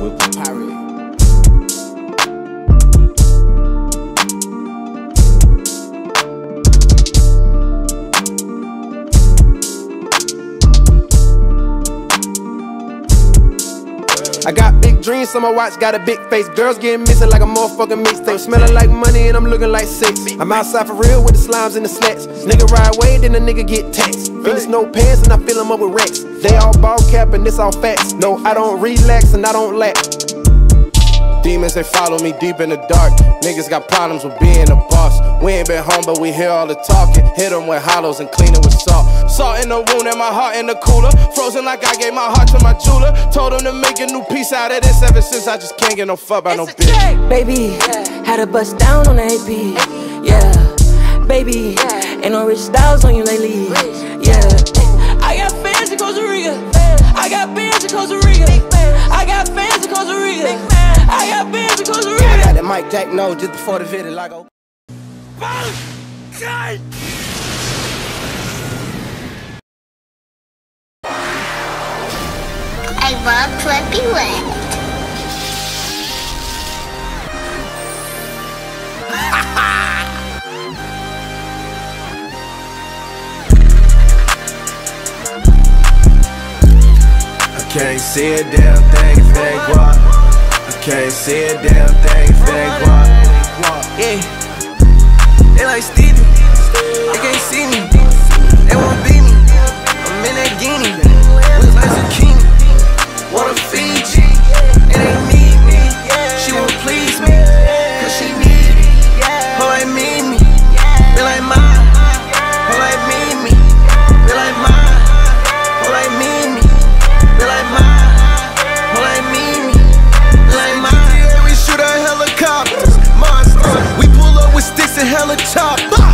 with the pirate. I got big dreams, so my watch got a big face. Girls getting missing like a motherfucking mixtape. Smelling like money and I'm looking like six. I'm outside for real with the slimes and the slats. Nigga ride away, then the nigga get taxed. Finish no pants and I fill them up with racks. They all ball cap and this all facts. No, I don't relax and I don't lack. Demons, they follow me deep in the dark. Niggas got problems with being a boss. We ain't been home, but we hear all the talking. Hit them with hollows and clean it with salt. Salt in the wound and my heart in the cooler. Frozen like I gave my heart to my jeweler. Told him to make a new piece out of this. Ever since I just can't get no fuck by no bitch. Baby, had to bust down on the AP. Yeah, baby, ain't no rich styles on you lately. Yeah, I got fans in Costa Rica. I got bands in Costa Rica. I got fans in Costa Rica. I got bands in Costa I Rica. got that Mike Jack no just before the video. Like, oh. I love Flippy Wet. Can't see a damn thing if ain't guap. I can't see a damn thing if ain't guap. Yeah. They like Stevie. They can't see me. Hella choppers.